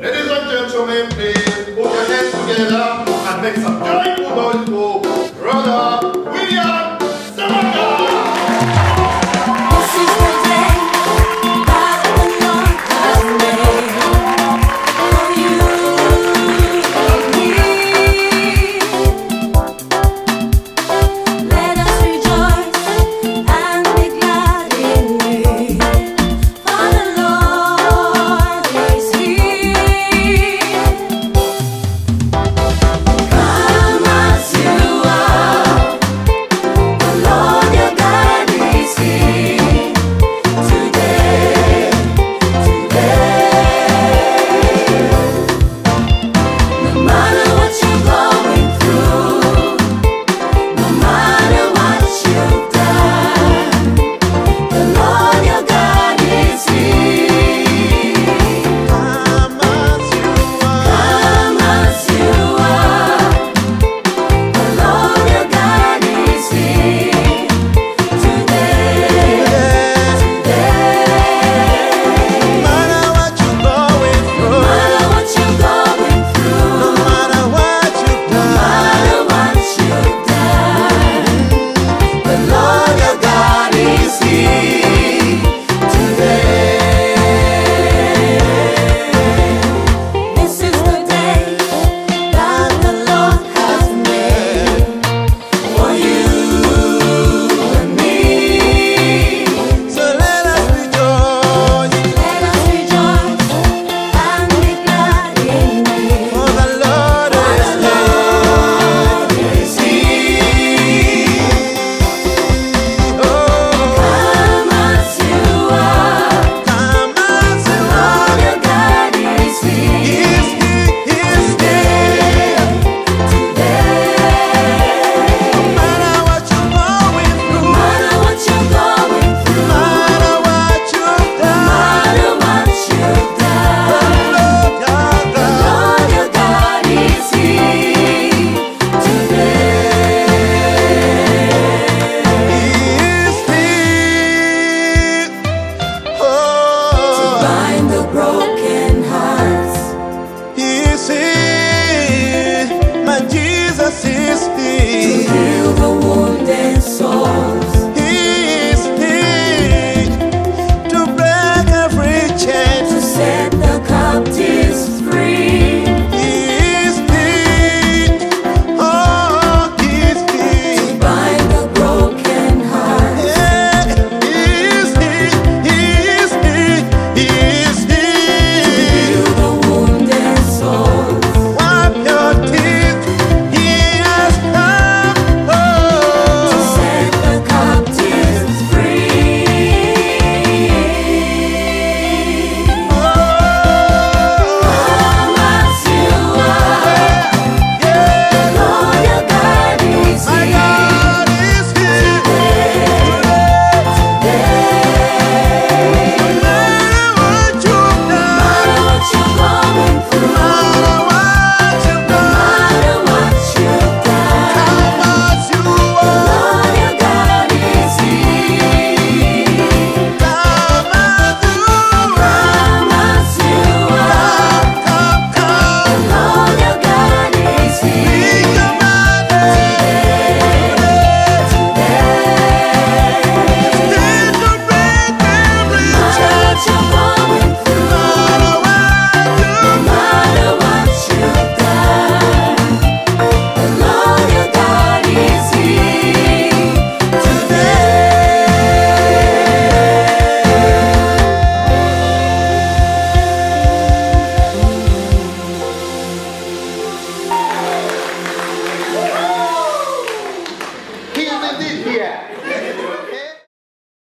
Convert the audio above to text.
Ladies and gentlemen, please put your hands together and make some joyful noise for Brother